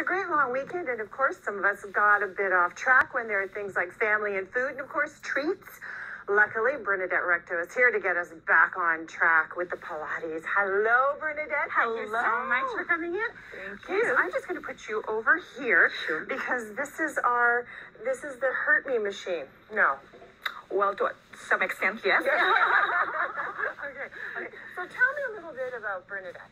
a great long weekend, and of course, some of us got a bit off track when there are things like family and food, and of course, treats. Luckily, Bernadette Recto is here to get us back on track with the Pilates. Hello, Bernadette. Thank you so much for coming in. Thank Okay, so you. I'm just going to put you over here Sure. because this is our this is the hurt me machine. No. Well, to some extent, yes. okay. Okay. So tell me a little bit about Bernadette.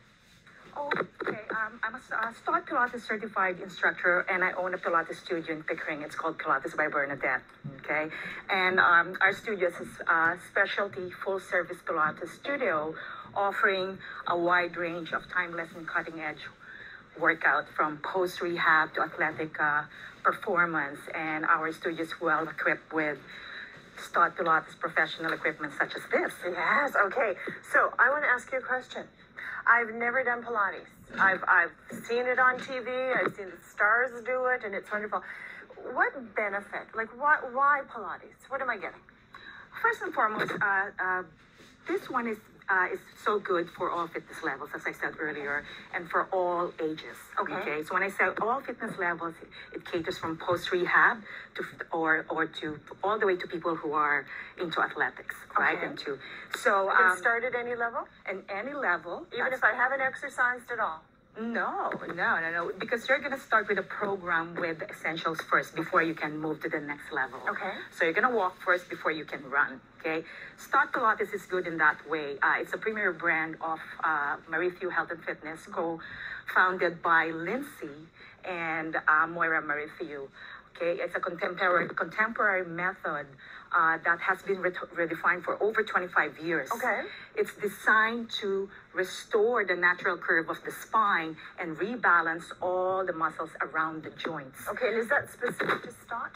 Okay. Um, I'm a, uh, Stott Pilates certified instructor, and I own a Pilates studio in Pickering. It's called Pilates by Bernadette. Okay, and um, our studio is a specialty full service Pilates studio, offering a wide range of timeless and cutting edge workout from post rehab to athletic uh, performance. And our studio is well equipped with Stott Pilates professional equipment such as this. Yes. Okay. So I want to ask you a question. I've never done Pilates. I've I've seen it on TV. I've seen the stars do it, and it's wonderful. What benefit? Like, why why Pilates? What am I getting? First and foremost, uh, uh, this one is uh, is so good for all fitness levels, as I said earlier, and for all ages. Okay. So when I say all fitness levels, it caters from post rehab to or or to all the way to people who are into athletics, right? Okay. And to so um, start at any level, and any level, even if I haven't exercised at all. No, no, no, no. Because you're gonna start with a program with essentials first before you can move to the next level. Okay. So you're gonna walk first before you can run. Okay. Stott Pilates is good in that way. Uh, it's a premier brand of uh, Health and Fitness, co-founded by Lindsay and uh, Moira Merrithew. Okay. It's a contemporary contemporary method. Uh, that has been re- redefined for over 25 years. Okay. It's designed to restore the natural curve of the spine and rebalance all the muscles around the joints. Okay. And is that specific to Stott?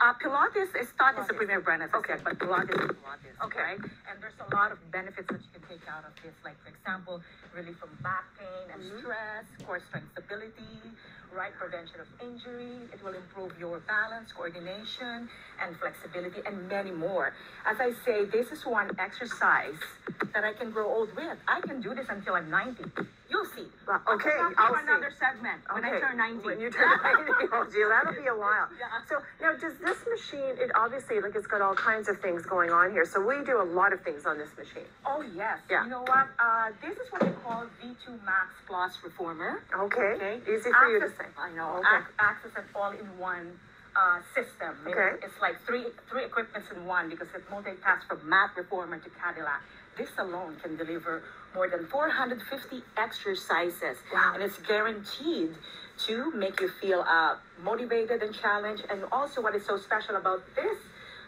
Uh, Pilates is not as a Pilates. premier brand, as Okay. I said, but Pilates is Pilates. Okay. Right? And there's a lot of benefits that you can take out of this, like, for example, relief from back pain and Mm-hmm. stress, core strength stability, right prevention of injury. It will improve your balance, coordination, and flexibility, and many more. As I say, this is one exercise that I can grow old with. I can do this until I'm 90. You'll see. Well, I'll okay, I'll for see. another segment when I Okay, turn 90. When you turn 90, oh gee, that'll be a while. Yeah. So now, does this machine? It obviously like it's got all kinds of things going on here. So we do a lot of things on this machine. Oh yes. Yeah. You know what? Uh, this is what they call V2 Max Plus Reformer. Okay. Okay. Easy for you to say. I know. Okay. Ac- access an all-in-one uh, system. Okay. It's like three three equipments in one because it multitasks from Mat Reformer to Cadillac. This alone can deliver more than 450 exercises, Wow. and it's guaranteed to make you feel uh, motivated and challenged. And also, what is so special about this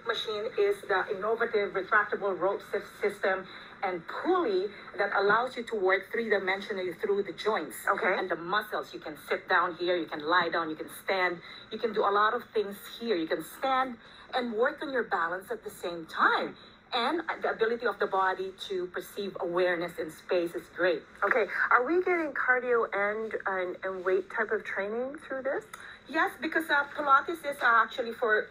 machine is the innovative retractable rope system and pulley that allows you to work three-dimensionally through the joints Okay. and the muscles. You can sit down here, you can lie down, you can stand, you can do a lot of things here. You can stand and work on your balance at the same time. And the ability of the body to perceive awareness in space is great. Okay. Are we getting cardio and and, and weight type of training through this? Yes, because uh, Pilates is actually for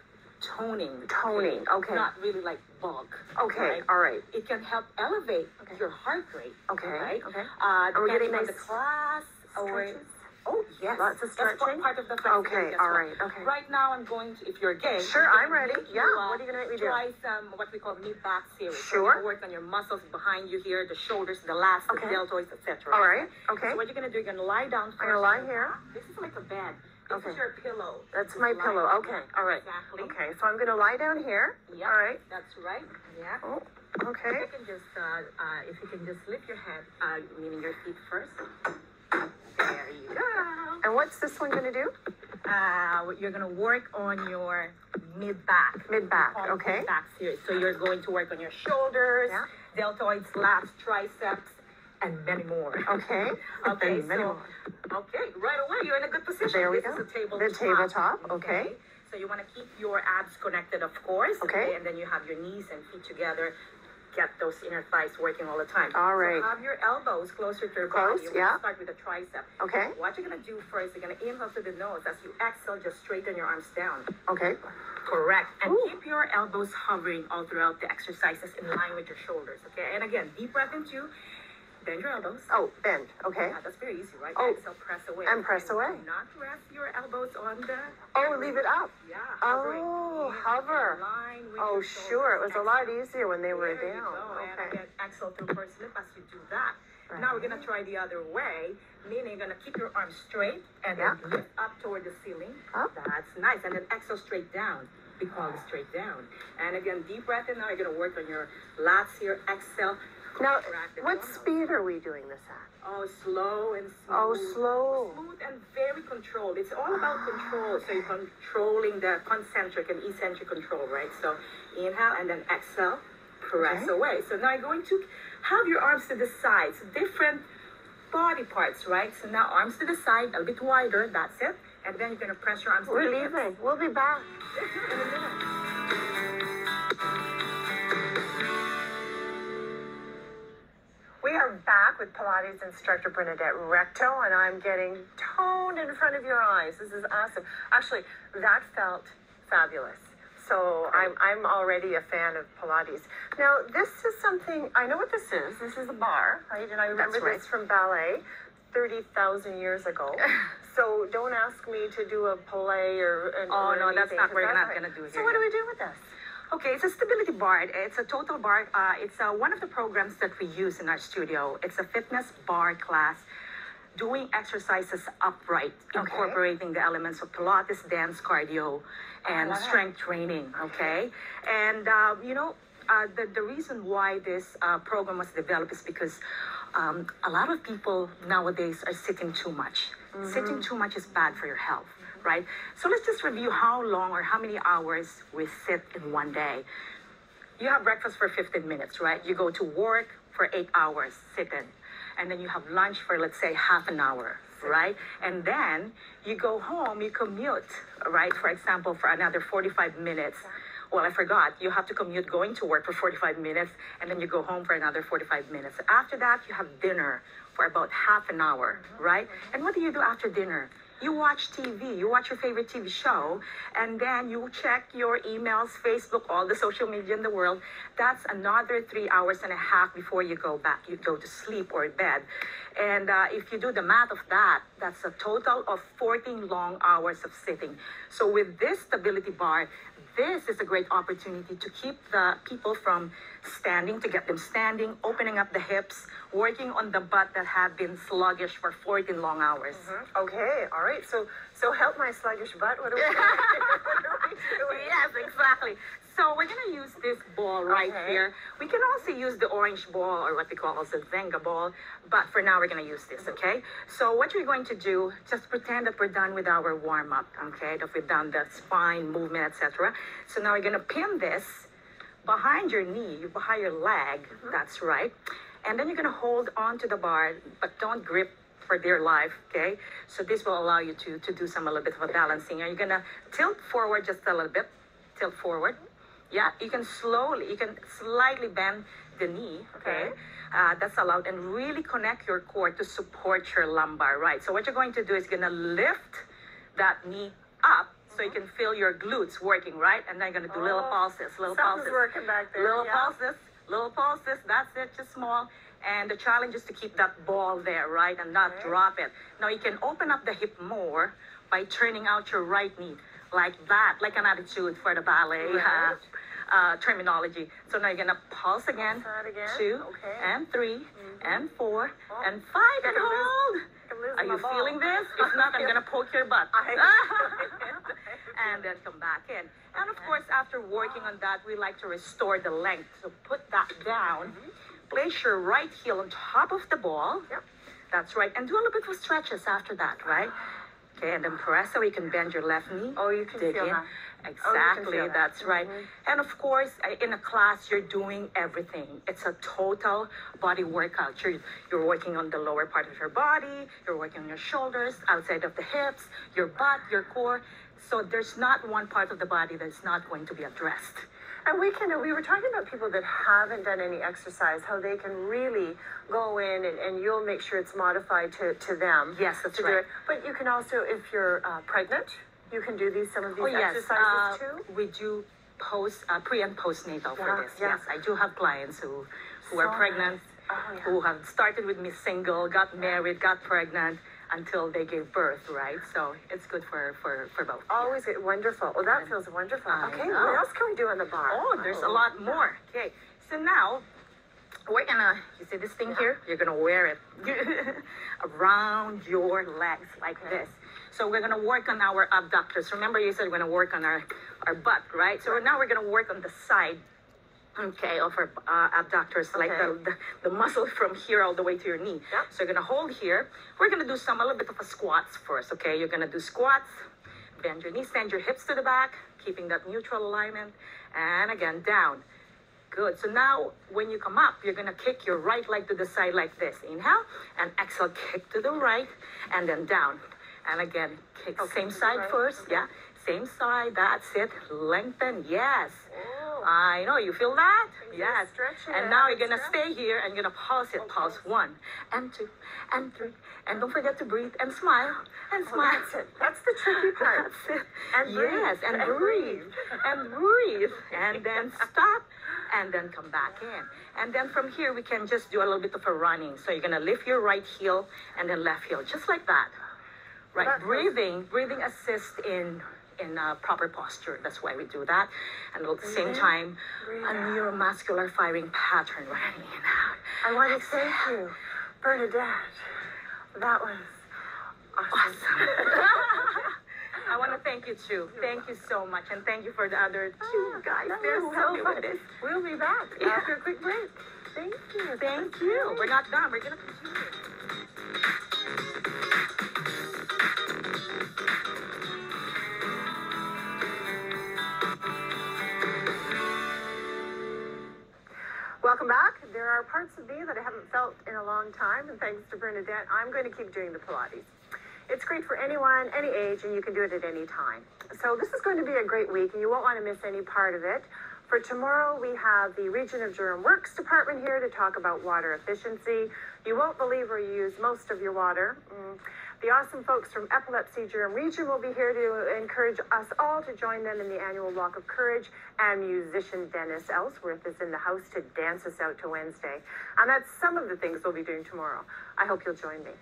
toning. Toning, okay. Not really like bulk. Okay. right? All right. It can help elevate Okay. your heart rate. Okay, Right? okay. Uh, Are we getting nice the class. or- stretches? Oh yes. Lots of That's part- stretching? part of the Okay, flexibility all well. right, okay. Right now, I'm going to. If you're game. Sure, I'm ready. Yeah, You, uh, what are you gonna make me do? Try some what we call mid back series. Sure. you're work on your muscles behind you here, the shoulders, the lats, Okay. the deltoids, etc. All right. Okay. So what you're gonna do? You're gonna lie down first. I'm gonna lie here. This is like a bed. This Okay. is your pillow. That's my lie pillow. Okay. All right. Exactly. Okay. So I'm gonna lie down here. Yeah. All right. That's right. Yeah. Oh. If Okay. you can just, uh, uh, if you can just lift your head, uh, meaning your feet first. There you go. And what's this one gonna do? Uh, you're gonna work on your mid back. Mid back, okay. Mid back series. So you're going to work on your shoulders, Yeah. deltoids, lats, triceps, and many more. Okay. Okay, And many so more. okay, right away you're in a good position. There we this go. is a tabletop. The tabletop, okay. So you want to keep your abs connected, of course. Okay. And then you have your knees and feet together. Get those inner thighs working all the time. All right. So have your elbows closer to your Close, body. Yeah. gonna start with the tricep. Okay. What you're gonna do first, you're gonna inhale through the nose. As you exhale, just straighten your arms down. Okay. Correct. And Ooh. keep your elbows hovering all throughout the exercises in line with your shoulders. Okay. And again, deep breath in two. Bend your elbows. Oh, bend. Okay. Yeah, that's very easy, right? Oh. Exhale, press away. And press away. Do not rest your elbows on the. Oh, leave it up. Yeah. Oh, hovering. Oh, hover. in line with Oh, sure. It was a lot easier when they were There down. And Okay. again, exhale through first lip as you do that. Now we're gonna try the other way, meaning you're gonna keep your arms straight and then lift up toward the ceiling. Up. That's nice. And then exhale straight down. We call it straight down. And again, deep breath in now. You're gonna work on your lats here. Exhale. Now, what speed are we doing this at? Oh, slow and smooth. Oh, slow. Smooth and very controlled. It's all about control. So you're controlling the concentric and eccentric control, right? So inhale and then exhale, press Okay. away. So now you're going to have your arms to the sides, different body parts, right? So now arms to the side, a little bit wider, that's it. And then you're going to press your arms We're to the hips. leaving. We'll be back. We are back with Pilates instructor Bernadette Recto, and I'm getting toned in front of your eyes. This is awesome. Actually, that felt fabulous. So I'm, I'm already a fan of Pilates. Now, this is something, I know what this is. This is a bar, right? And I remember right. this from ballet 30,000 years ago. so don't ask me to do a Pilates or an, Oh, or no, that's anything, not 'cause what we're that's not gonna do So here, what do we do with this? Okay, it's a Stability Barre. It's a Total Barre. Uh, it's uh, one of the programs that we use in our studio. It's a fitness barre class, doing exercises upright, incorporating the elements of Pilates, dance, cardio, and strength training. Okay, and uh, you know. Uh, the, the reason why this uh, program was developed is because um, a lot of people nowadays are sitting too much. Sitting too much is bad for your health, right? So let's just review how long or how many hours we sit in one day. You have breakfast for 15 minutes, right? You go to work for eight hours, sitting. And then you have lunch for, let's say, half an hour, right? And then you go home, you commute, right? For example, for another 45 minutes. Well, I forgot. You have to commute going to work for 45 minutes, and then you go home for another 45 minutes. After that, you have dinner for about half an hour, right? And what do you do after dinner? You watch TV, you watch your favorite TV show, and then you check your emails, Facebook, all the social media in the world. That's another three hours and a half before you go back, you go to sleep or bed. And uh, if you do the math of that, that's a total of 14 long hours of sitting. So with this Stability Barre, this is a great opportunity to keep the people from standing, to get them standing, opening up the hips, working on the butt that have been sluggish for 14 long hours. Mm-hmm. Okay, all right. So so help my sluggish butt. What we, what are we doing? Yes, exactly. So we're gonna use this ball right Okay. here. We can also use the orange ball or what we call also Zenga ball, but for now we're gonna use this, okay? So what you're going to do, just pretend that we're done with our warm up, okay? That we've done the spine movement, etc. So now we're gonna pin this behind your knee, behind your leg. That's right. And then you're gonna hold onto the bar, but don't grip for dear life, okay? So this will allow you to to do some a little bit of a balancing. Are you gonna tilt forward just a little bit? Tilt forward. Yeah, you can slowly, you can slightly bend the knee, okay? Okay. Uh, that's allowed, and really connect your core to support your lumbar, right? So what you're going to do is gonna lift that knee up so you can feel your glutes working, right? And then you're gonna do little Oh, pulses, little pulses. working back there. Little yeah. pulses, little pulses, that's it, just small. And the challenge is to keep that ball there, right? And not Okay. drop it. Now you can open up the hip more by turning out your right knee like that, like an attitude for the ballet uh, Right. uh, terminology. So now you're gonna pulse again, again. two, Okay. and 3 and four, Oh. and five, and hold. Are you ball. feeling this? If not, I'm gonna poke your butt. I- and then come back in. And of course, after working on that, we like to restore the length. So put that down. Mm-hmm. Place your right heel on top of the ball. Yep. That's right. And do a little bit of stretches after that, right? Okay, and then press so you can bend your left knee. Oh, you can Dig feel in. that. Oh, exactly, feel that. that's mm-hmm. right. And of course, in a class, you're doing everything. It's a total body workout. You're, you're working on the lower part of your body, you're working on your shoulders, outside of the hips, your butt, your core. So there's not one part of the body that's not going to be addressed. And we can, we were talking about people that haven't done any exercise, how they can really go in and, and you'll make sure it's modified to, to them. Yes, that's to do right. it. But you can also, if you're uh, pregnant, you can do these some of these Oh yes, exercises uh, too. we do post uh, pre and postnatal Yeah, for this. yeah. Yes, I do have clients who who are So pregnant Oh, yeah. who have started with me single, got married, got pregnant until they gave birth, right? So it's good for for for both. Always get- wonderful. Oh, that feels wonderful. I Okay, know. what else can we do in the bar? Oh, there's a oh. lot more. Okay, so now we're gonna, you see this thing here? You're gonna wear it around your legs like this. So we're gonna work on our abductors. Remember, you said we're gonna work on our, our butt, right? So now we're gonna work on the side. Okay, of our uh, abductors, like the, the, the muscle from here all the way to your knee. Yep. So you're gonna hold here. We're gonna do some, a little bit of a squats first, okay? You're gonna do squats, bend your knees, bend your hips to the back, keeping that neutral alignment, and again, down. Good. So now, when you come up, you're gonna kick your right leg to the side like this. Inhale, and exhale, kick to the right, and then down. And again, kick Okay, same side right. first. Okay. Yeah, same side. That's it. Lengthen. Yes. I know. You feel that? Are Yes. And now you're gonna stay here and you're gonna pulse it. Oh, Pulse pulse. one, and two, and three, and don't forget to breathe and smile and Oh, smile. that's it. That's the tricky part. That's it. And breathe. yes, and, And breathe. and breathe. And then stop. And then come back in. And then from here, we can just do a little bit of a running. So you're going to lift your right heel and then left heel, just like that. Right. That breathing. Breathing assists in in uh, proper posture. That's why we do that. And at the same in, time, a neuromuscular firing pattern running in out. I want to thank you, Bernadette. That was awesome. I want to thank you too. Thank you so much, and thank you for the other two guys. That They're was so so fun. fun. We'll be back Yeah. after a quick break. Thank you. Thank you. We're not done. We're gonna continue. Welcome back. There are parts of me that I haven't felt in a long time, and thanks to Bernadette, I'm going to keep doing the Pilates. It's great for anyone, any age, and you can do it at any time. So this is going to be a great week, and you won't want to miss any part of it. For tomorrow, we have the Region of Durham Works Department here to talk about water efficiency. You won't believe where you use most of your water. Mm. The awesome folks from Epilepsy Durham Region will be here to encourage us all to join them in the annual Walk of Courage. And musician Dennis Ellsworth is in the house to dance us out to Wednesday. And that's some of the things we'll be doing tomorrow. I hope you'll join me.